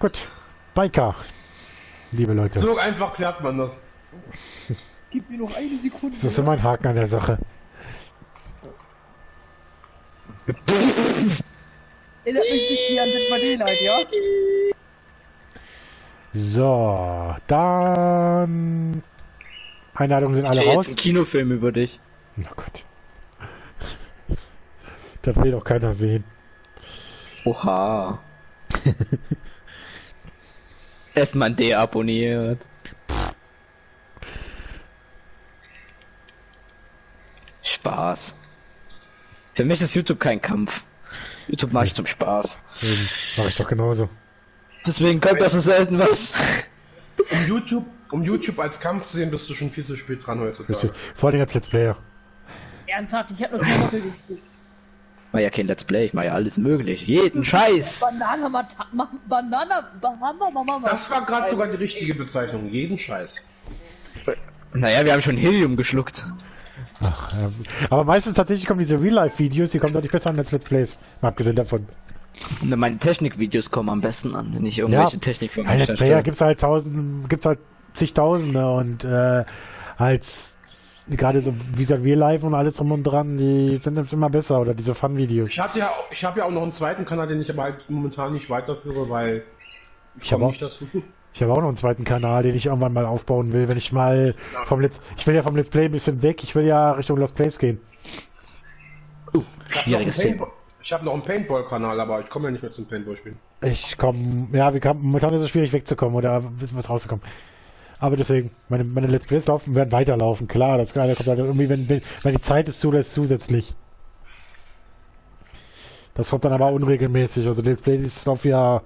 Gut. Biker. Liebe Leute. So einfach klärt man das. Gib mir noch eine Sekunde. Das ist immer ein Haken an der Sache. Erinnert mich nicht die an den Vanilleleid, ja? So, dann... Einladungen sind Ich alle jetzt raus. einen Kinofilm über dich. Oh Gott. Das will doch keiner sehen. Oha. Erstmal deabonniert. Spaß. Für mich ist YouTube kein Kampf. YouTube mache ich zum Spaß. Eben, Mach ich doch genauso. Deswegen kommt das so selten was. Um YouTube, um YouTube als Kampf zu sehen, bist du schon viel zu spät dran heutzutage. Vor allem als Let's Player. Ernsthaft, ich hab nur Knöchel gespielt. Mach ja kein Let's Play, ich mach ja alles möglich. Jeden Scheiß. Banana, Banana, Banana, Banana. Das war gerade sogar die richtige Bezeichnung. Jeden Scheiß. Naja, wir haben schon Helium geschluckt. Ach, ja. Aber meistens tatsächlich kommen diese Real-Life-Videos, die kommen deutlich besser an als Let's Plays. Mal abgesehen davon. Und meine Technikvideos kommen am besten an, wenn ich irgendwelche Ja, Technik für Let's Player gibt's halt tausend, gibt's halt zigtausende und äh, als gerade so wie gesagt Real Life und alles drum und dran, die sind immer besser oder diese Fun-Videos. Ich hatte ja, ich habe ja auch noch einen zweiten Kanal, den ich aber halt momentan nicht weiterführe, weil ich, Ich hab auch- nicht dazu. Ich habe auch noch einen zweiten Kanal, den ich irgendwann mal aufbauen will, wenn ich mal vom Let's, ich will ja vom Let's Play ein bisschen weg, ich will ja Richtung Let's Plays gehen. Schwieriges Ich habe noch einen Thema. Paintball- ich habe noch einen Paintball-Kanal, aber ich komme ja nicht mehr zum Paintball-Spielen. Ich komme, ja, wir kann, momentan ist es schwierig wegzukommen oder ein bisschen was rauszukommen. Aber deswegen, meine, meine Let's Plays laufen, werden weiterlaufen, klar, das Geile kommt halt irgendwie, wenn, wenn, wenn die Zeit es zulässt, zusätzlich. Das kommt dann aber unregelmäßig, also Let's Plays laufen ja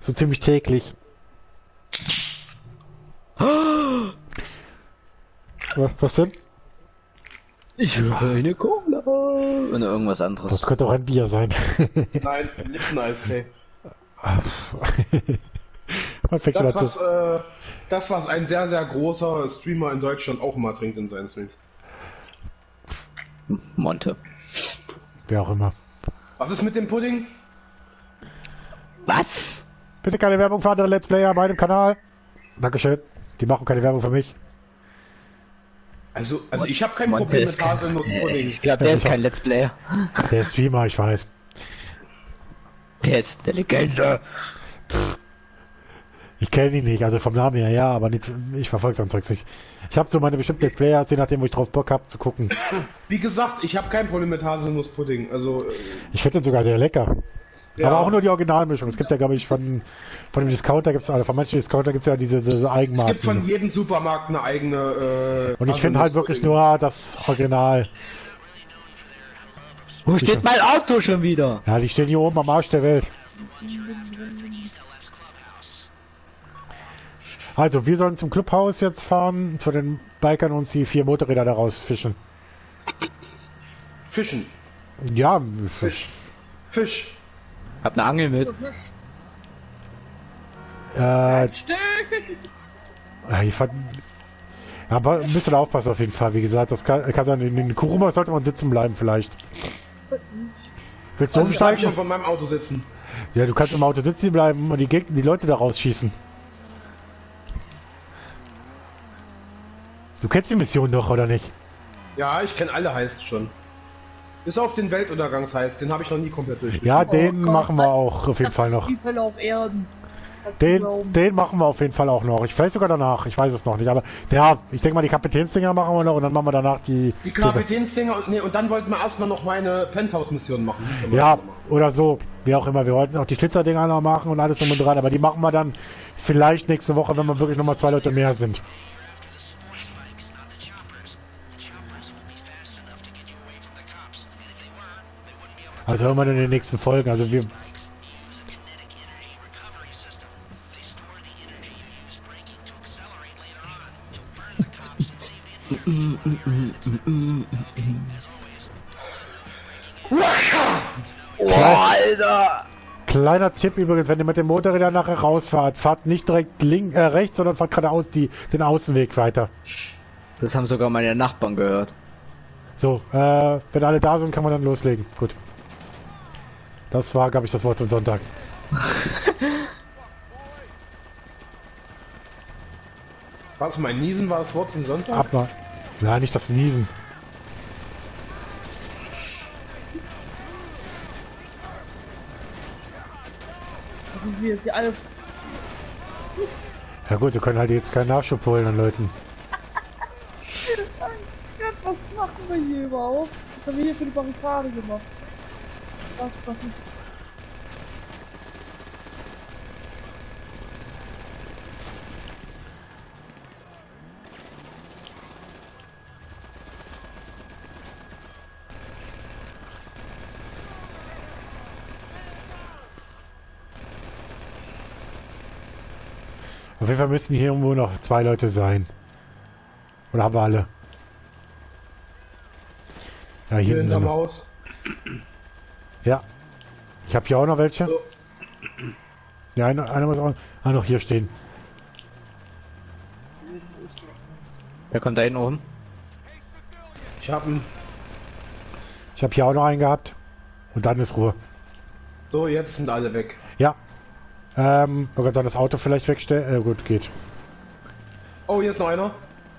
so ziemlich täglich. Was, denn? Ich höre eine Cola. Und irgendwas anderes. Das könnte auch ein Bier sein. Nein, Lipton-Eis, hey. Man fängt schon Das, an was, zu, äh, das, was ein sehr, sehr großer Streamer in Deutschland auch immer trinkt in seinen Streams. Monte. wer auch immer. Was ist mit dem Pudding? Was? Bitte keine Werbung für andere Let's Player auf meinem Kanal. Dankeschön. Die machen keine Werbung für mich. Also, also ich habe kein Monte Problem mit kein, Haselnuss-Pudding. ich glaube, der ist kein Let's Player. Der ist Streamer, ich weiß. Der ist der Legende. Ich kenne ihn nicht, also vom Namen her ja, aber nicht, ich verfolge sein Zeugs nicht. Ich habe so meine bestimmten Let's Player, je nachdem, wo ich drauf Bock habe, zu gucken. Wie gesagt, ich habe kein Problem mit Haselnuss-Pudding. Also, äh, Ich finde den sogar sehr lecker. ja, Aber auch nur die Originalmischung. Es gibt ja, glaube ich, von, von dem Discounter gibt's, also von manchen Discounter gibt's ja diese, diese es gibt von Eigenmarken. jedem Supermarkt eine eigene. Äh, Und ich finde halt wirklich nur das Original. Wo steht mein Auto schon wieder? Ja, die stehen hier oben am Arsch der Welt. Also, wir sollen zum Clubhaus jetzt fahren, für den Bikern uns die vier Motorräder daraus fischen. Fischen. Ja, Fisch. Fisch. Hab ne Angel mit. Fisch. äh, ich fand, aber müsst ihr aufpassen auf jeden Fall. Wie gesagt, das kann, kann sein, in den Kuruma sollte man sitzen bleiben vielleicht. Willst du Also, ich umsteigen? schon von meinem Auto sitzen. Ja, du kannst im Auto sitzen bleiben und die Gegner, die Leute da rausschießen. Du kennst die Mission doch, oder nicht? Ja, ich kenne alle heißt schon. Bis auf den Weltuntergangsheiß, den habe ich noch nie komplett durch. Ja, den Oh Gott, machen wir auch auf jeden Das Fall noch. die Hölle auf Erden. Den, den machen wir auf jeden Fall auch noch. Ich vielleicht sogar danach. Ich weiß es noch nicht. Aber ja, ich denke mal, die Kapitänsdinger machen wir noch und dann machen wir danach die. Die Kapitänsdinger und nee, und dann wollten wir erstmal noch meine Penthouse-Mission machen. Ja, machen. oder so. Wie auch immer. Wir wollten auch die Schlitzerdinger noch machen und alles drum und dran. Aber die machen wir dann vielleicht nächste Woche, wenn wir wirklich nochmal zwei Leute mehr sind. Also hören wir dann in den nächsten Folgen. Also wir. Alter! Kleiner Tipp übrigens, wenn ihr mit dem Motorräder nachher rausfahrt, fahrt nicht direkt link, äh, rechts, sondern fahrt geradeaus die, den Außenweg weiter. Das haben sogar meine Nachbarn gehört. So, äh, wenn alle da sind, kann man dann loslegen. Gut. Das war, glaube ich, das Wort zum Sonntag. Was, mein Niesen war das Wort zum Sonntag? Aber, nein, nicht das Niesen. Also wir sie alle. Ja gut, wir können halt jetzt keinen Nachschub holen an Leuten. Oh was machen wir hier überhaupt? Was haben wir hier für eine Barrikade gemacht? Ist Auf jeden Fall müssten hier irgendwo noch zwei Leute sein. Oder haben wir alle? Ja, hier sind wir. Maus. Ja. Ich habe hier auch noch welche. So. Ja, einer, einer muss auch ah, noch hier stehen. Wer kommt da hinten rum? Ich hab ihn. Ich habe hier auch noch einen gehabt. Und dann ist Ruhe. So, jetzt sind alle weg. Ja. Ähm, man kann sagen, das Auto vielleicht wegstellen. Äh, gut, geht. Oh, hier ist noch einer.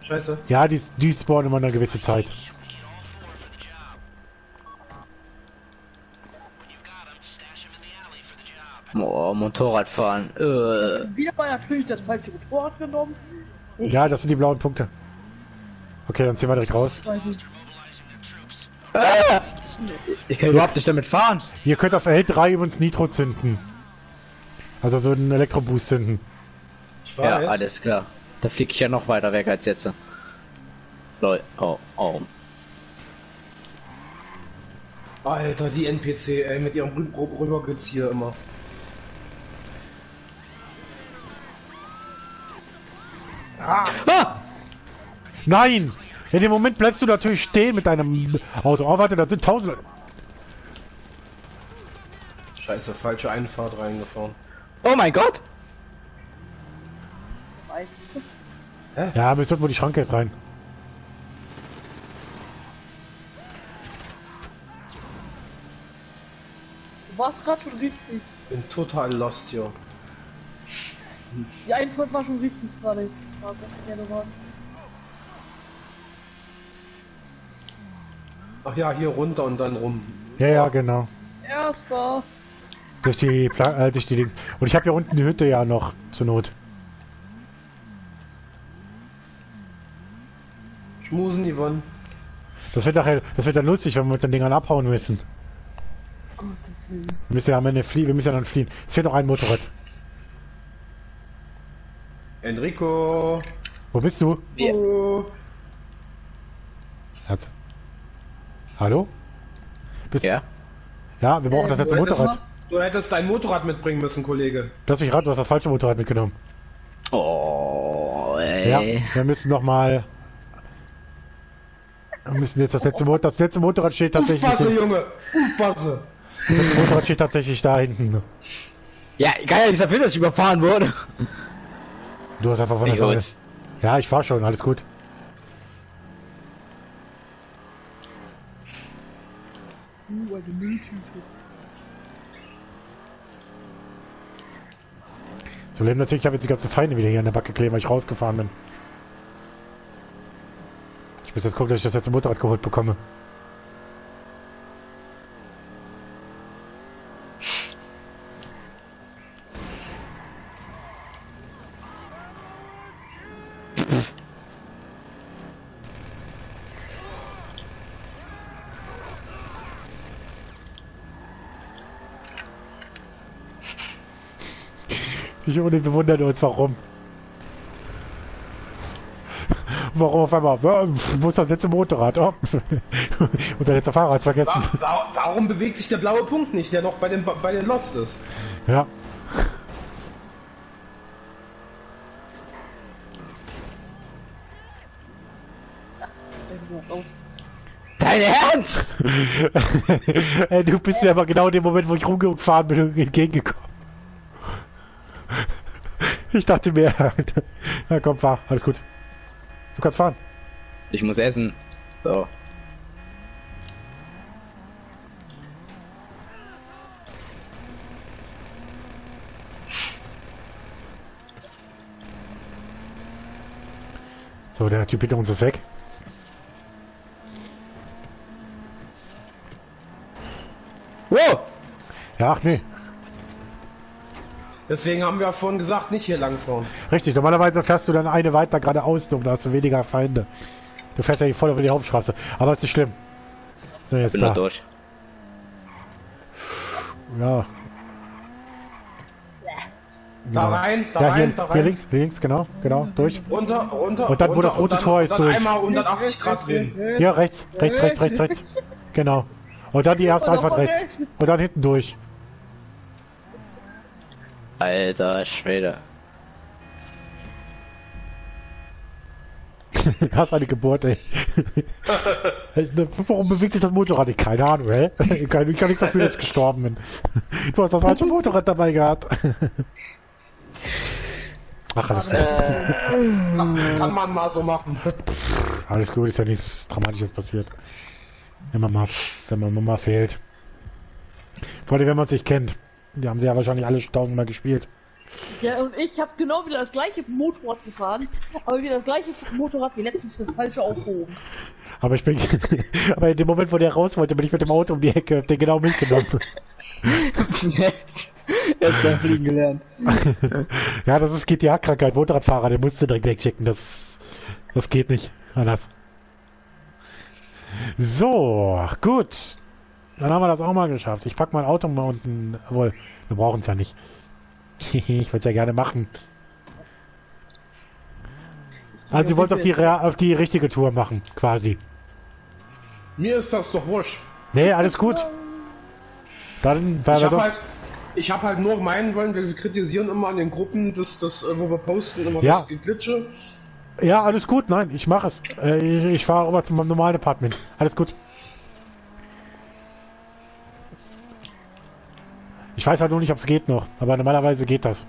Scheiße. Ja, die, die spawnen immer eine gewisse Zeit. Oh, Motorradfahren. Äh. wieder mal natürlich das falsche Motorrad genommen? Ja, das sind die blauen Punkte. Okay, dann ziehen wir direkt raus. Weiß ich. Kann überhaupt nicht damit fahren. Ihr könnt auf L3 übrigens Nitro zünden. Also so einen Elektroboost zünden. Ich Ja, alles klar. Da flieg ich ja noch weiter weg als jetzt. Lol. Oh, oh. Alter, die NPC, ey, mit ihrem Rü- Rü- Rübergezieher immer. Ah! Nein! In dem Moment bleibst du natürlich stehen mit deinem Auto. Oh, warte, da sind tausend Leute. Scheiße, falsche Einfahrt reingefahren. Oh mein Gott! Ja, wir sollten wohl die Schranke jetzt rein. Du warst gerade schon richtig. Bin total lost hier. Die Einfahrt war schon richtig gerade. War war. Ach ja, hier runter und dann rum. Ja, ja, genau. Erster. Durch die, Pla äh, durch die Dings. Und ich habe hier unten die Hütte ja noch zur Not. Schmusen, Yvonne. Das wird nachher, das wird dann lustig, wenn wir mit den Dingern abhauen müssen. Gottes Willen. Wir müssen ja am Ende fliehen, wir müssen ja dann fliehen. Es fehlt noch ein Motorrad. Enrico. Wo bist du? Ja. Oh. Herz. Hallo? Bist Ja. Ja, wir brauchen das letzte Du hättest, Motorrad. du hättest dein Motorrad mitbringen müssen, Kollege. Du hast mich raten, du hast das falsche Motorrad mitgenommen. Oh, ey. Ja, wir müssen noch mal. Wir müssen jetzt das letzte Motorrad. Das letzte Motorrad steht tatsächlich. Aufpasse, Das Junge. Aufpasse. letzte Motorrad steht tatsächlich da hinten. Ja, geil, ich dafür, dass ich überfahren wurde. Du hast einfach von der Ich hol's. Ja, ich fahr schon, alles gut. Uh, eine Mülltüte. So leben natürlich, ich habe jetzt die ganzen Feinde wieder hier an der Backe kleben, weil ich rausgefahren bin. Ich muss jetzt gucken, dass ich das letzte Motorrad geholt bekomme. Ich und wir wundern uns, warum. Warum auf einmal? Wo ist das letzte Motorrad? Oh. Und der letzte Fahrrad vergessen. Wa- wa- Warum bewegt sich der blaue Punkt nicht, der noch bei den, bei den Lost ist? Ja. Dein Ernst? Ey, du bist mir aber genau in dem Moment, wo ich rumgefahren bin, entgegengekommen. Ich dachte mir, na komm, fahr, alles gut. Du kannst fahren. Ich muss essen. So. So, der Typ hinter uns ist weg. Wow! Ja, ach nee. Deswegen haben wir vorhin gesagt, nicht hier lang fahren. Richtig, normalerweise fährst du dann eine weiter geradeaus, dumm, da hast du weniger Feinde. Du fährst ja nicht voll über die Hauptstraße. Aber ist nicht schlimm. So, jetzt Bin da da. durch. Ja. Da Genau. rein, da Ja, rein, hier, da rein. hier links, hier links, genau, genau, durch. Runter, runter. Und dann, wo runter, das rote dann- Tor ist, durch. Einmal 180 Grad drehen. Ja, rechts, rechts, rechts, rechts, rechts. Genau. Und dann die erste Einfahrt rechts. Und dann hinten durch. Alter Schwede. Ist eine Geburt, ey. Ne, Warum bewegt sich das Motorrad nicht? Keine Ahnung, hä? Ich kann, ich kann nichts dafür, dass ich gestorben bin. Du hast das falsche Motorrad dabei gehabt. Ach, alles gut. Kann man mal so machen. Alles gut, ist ja nichts Dramatisches passiert. Wenn man mal, wenn man mal fehlt. Vor allem, wenn man sich kennt. Die haben sie ja wahrscheinlich alle tausendmal gespielt. Ja, und ich habe genau wieder das gleiche Motorrad gefahren, aber wieder das gleiche Motorrad wie letztens das falsche aufgehoben. Aber ich bin, aber in dem Moment, wo der raus wollte, bin ich mit dem Auto um die Ecke, hab den genau mitgenommen. Erst mal fliegen gelernt. ja, das ist GTA-Krankheit, Motorradfahrer, den musst du direkt wegschicken, das, das geht nicht anders. So, gut. Dann haben wir das auch mal geschafft. Ich pack mein Auto mal unten, obwohl, wir brauchen es ja nicht. ich würde es ja gerne machen. Also, ihr wollt auf die, auf die richtige Tour machen, quasi. Mir ist das doch wurscht. Nee, alles gut. Dann, weil Ich wir habe sonst... halt, ich hab halt nur meinen wollen, wir kritisieren immer an den Gruppen, das, das, äh, wo wir posten, immer Ja. das Geglitsche. Ja, alles gut, nein, ich mache es. Äh, ich ich fahre rüber zu meinem normalen Apartment. Alles gut. Ich weiß halt nur nicht, ob es geht noch, aber normalerweise geht das.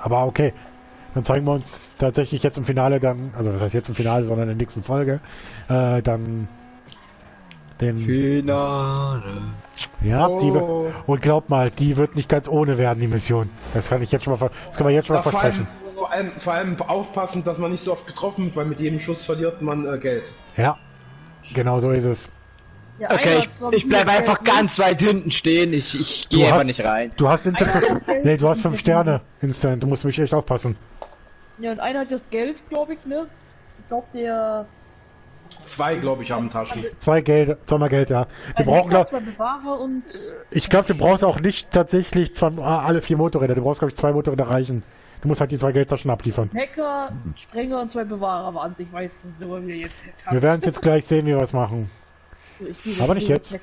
Aber okay, dann zeigen wir uns tatsächlich jetzt im Finale dann, also das heißt jetzt im Finale, sondern in der nächsten Folge, äh, dann den, Finale. ja, die, Oh. und glaub mal, die wird nicht ganz ohne werden, die Mission. Das kann ich jetzt schon mal, das können wir jetzt schon mal Ja, versprechen. vor, allem, vor allem aufpassen, dass man nicht so oft getroffen wird, weil mit jedem Schuss verliert man äh, Geld. Ja, genau so ist es. Ja, Okay, ich, ich bleib mir einfach ne? ganz weit hinten stehen. Ich, ich gehe einfach nicht rein. Du hast Instant. Nee, du hast fünf Sterne Instant. Du musst mich echt aufpassen. Ja, und einer hat das Geld, glaube ich, ne? Ich glaube, der. Zwei, glaube ich, haben Taschen. Zwei Geld, zweimal Geld, ja. Wir ein brauchen, glaub, und. ich glaube, du brauchst auch nicht tatsächlich zwei, ah, alle vier Motorräder. Du brauchst, glaube ich, zwei Motorräder reichen. Du musst halt die zwei Geldtaschen abliefern. Hacker, Sprenger und zwei Bewahrer waren Ich weiß, so wie wir jetzt, jetzt Wir werden es jetzt gleich sehen, wie wir es machen. Ich aber nicht jetzt.